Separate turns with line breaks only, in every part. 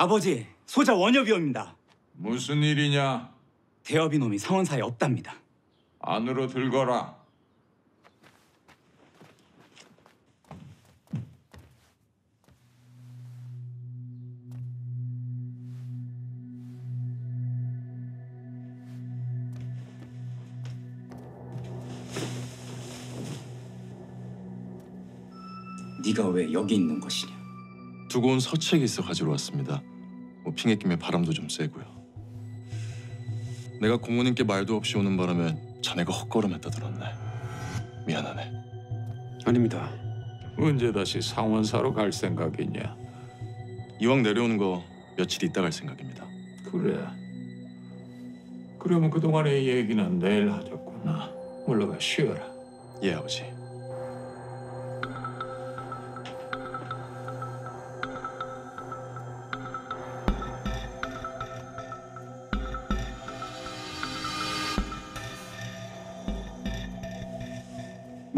아버지, 소자 원엽이옵니다.
무슨 일이냐?
대업이 놈이 상원사에 없답니다.
안으로 들거라.
네가 왜 여기 있는 것이냐?
두고 온 서책이 있어 가지러 왔습니다. 뭐 핑계 김에 바람도 좀 쐬고요. 내가 고모님께 말도 없이 오는 바람에 자네가 헛걸음했다 들었네. 미안하네.
아닙니다.
언제 다시 상원사로 갈 생각이냐?
이왕 내려오는 거 며칠 있다 갈 생각입니다.
그래. 그러면 그동안의 얘기는 내일 하자꾸나. 물러가 쉬어라.
예 아버지.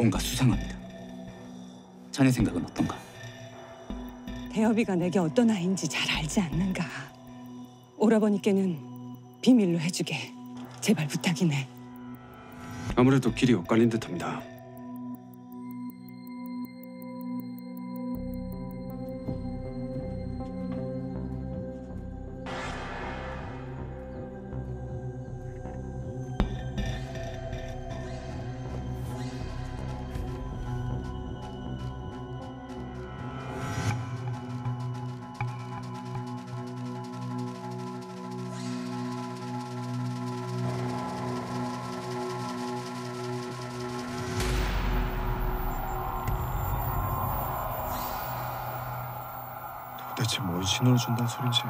뭔가 수상합니다. 자네 생각은 어떤가?
대여비가 내게 어떤 아이인지 잘 알지 않는가. 오라버니께는 비밀로 해주게. 제발 부탁이네.
아무래도 길이 엇갈린 듯합니다.
대체 뭔 신호를 준다는 소린지